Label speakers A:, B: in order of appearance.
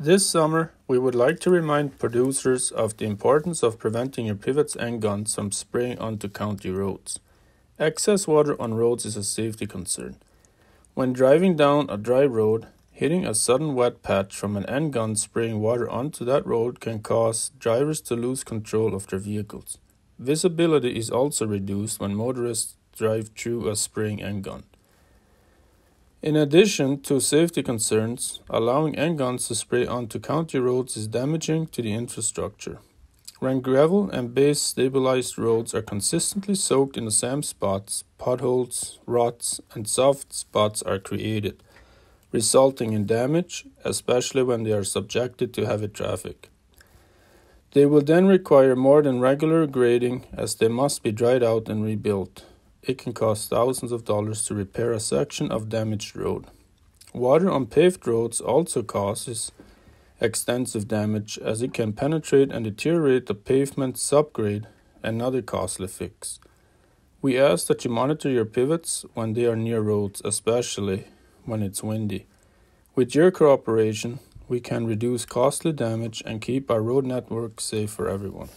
A: This summer, we would like to remind producers of the importance of preventing your pivots end guns from spraying onto county roads. Excess water on roads is a safety concern. When driving down a dry road, hitting a sudden wet patch from an end gun spraying water onto that road can cause drivers to lose control of their vehicles. Visibility is also reduced when motorists drive through a spraying end gun. In addition to safety concerns, allowing guns to spray onto county roads is damaging to the infrastructure. When gravel and base stabilized roads are consistently soaked in the same spots, potholes, ruts, and soft spots are created, resulting in damage, especially when they are subjected to heavy traffic. They will then require more than regular grading as they must be dried out and rebuilt it can cost thousands of dollars to repair a section of damaged road. Water on paved roads also causes extensive damage as it can penetrate and deteriorate the pavement subgrade, another costly fix. We ask that you monitor your pivots when they are near roads, especially when it's windy. With your cooperation, we can reduce costly damage and keep our road network safe for everyone.